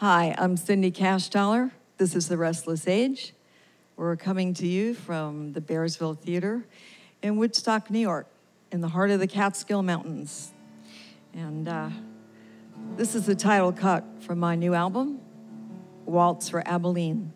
Hi, I'm Cindy Cashdollar. This is The Restless Age. We're coming to you from the Bearsville Theater in Woodstock, New York, in the heart of the Catskill Mountains. And uh, this is the title cut from my new album, Waltz for Abilene.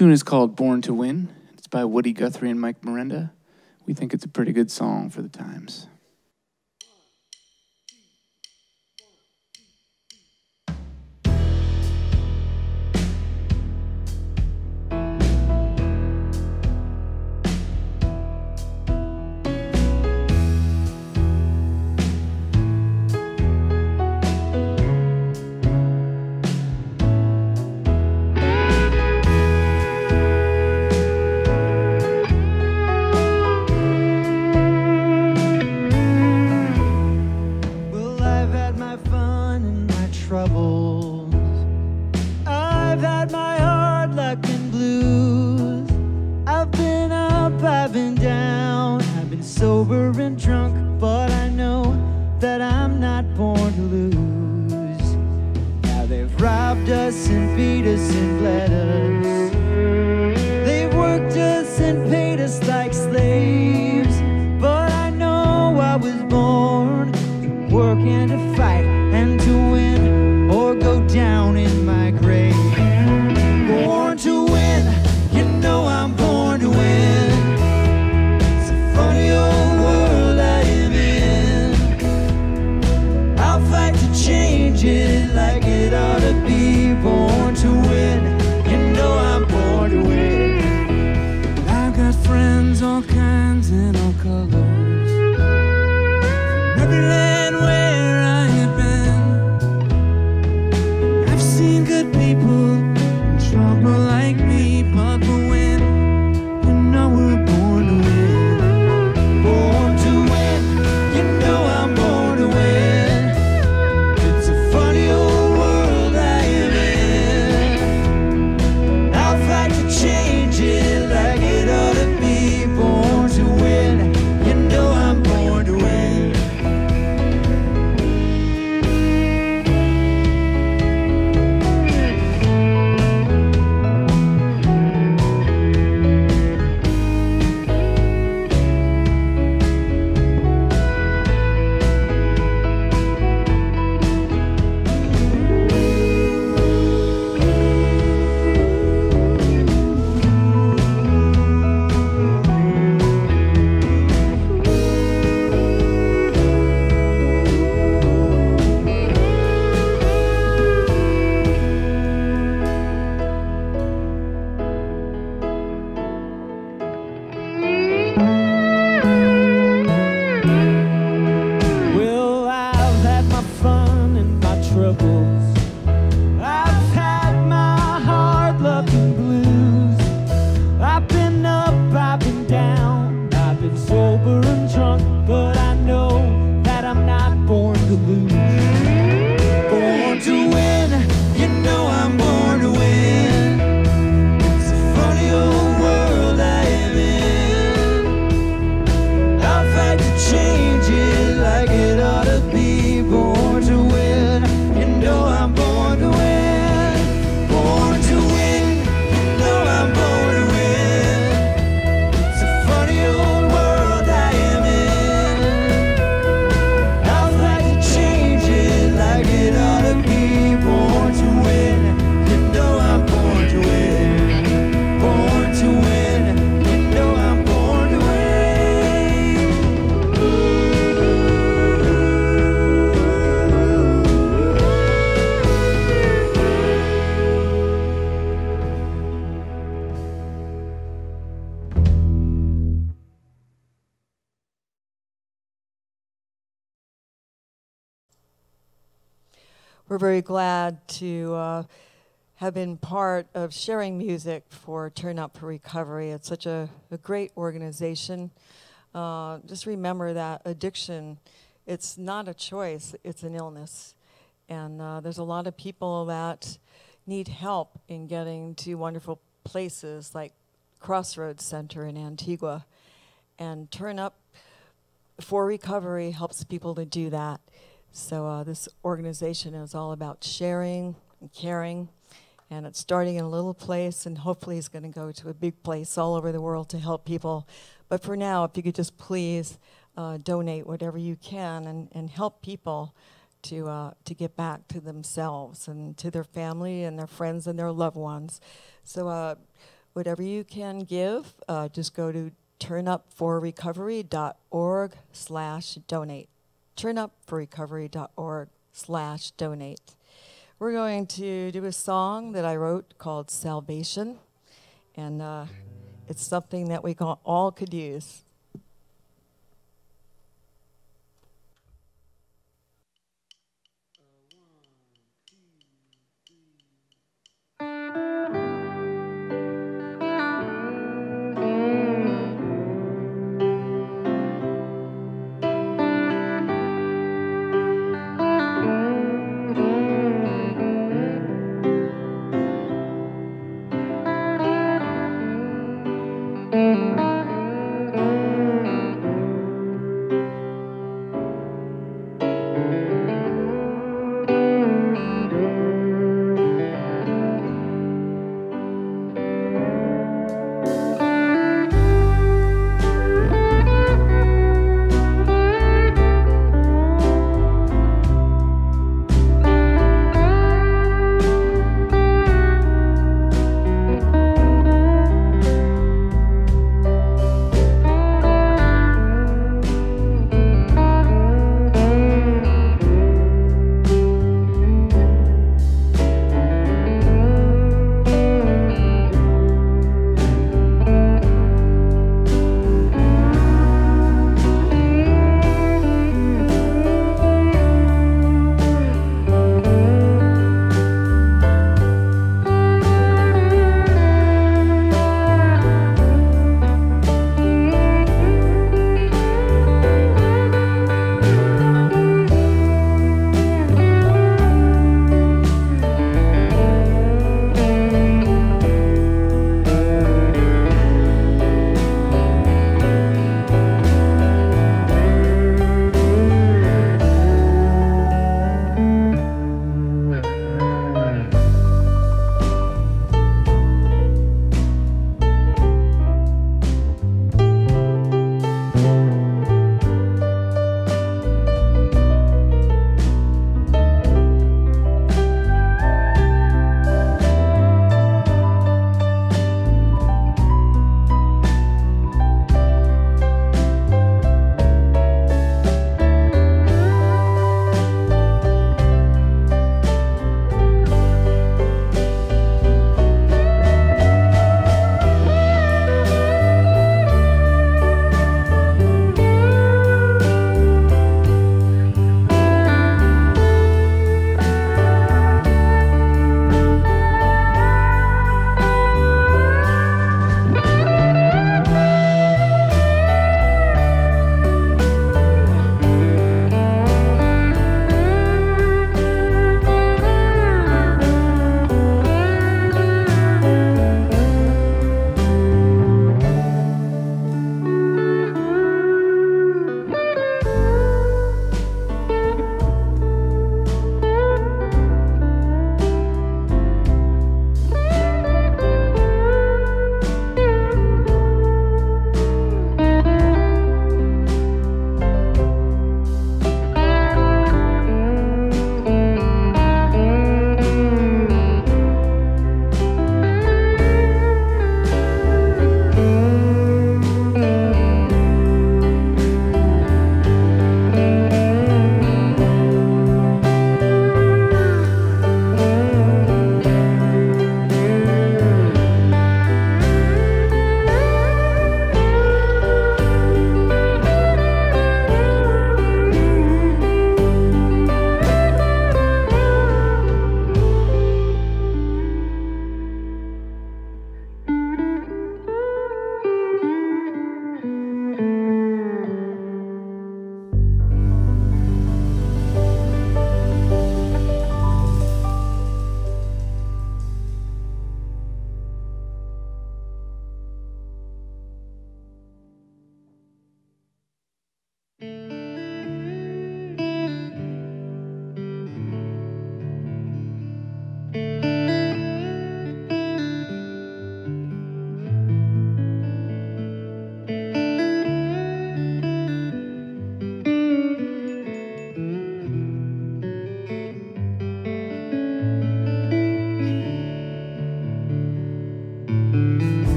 Tune is called Born to Win. It's by Woody Guthrie and Mike Merenda. We think it's a pretty good song for the times. Very glad to uh, have been part of sharing music for Turn Up for Recovery. It's such a, a great organization. Uh, just remember that addiction, it's not a choice, it's an illness. And uh, there's a lot of people that need help in getting to wonderful places like Crossroads Center in Antigua. And Turn Up for Recovery helps people to do that. So uh, this organization is all about sharing and caring, and it's starting in a little place, and hopefully it's going to go to a big place all over the world to help people. But for now, if you could just please uh, donate whatever you can and, and help people to uh, to get back to themselves and to their family and their friends and their loved ones. So uh, whatever you can give, uh, just go to turnupforrecovery.org slash donate turnupforrecovery.org slash donate. We're going to do a song that I wrote called Salvation, and uh, it's something that we all could use.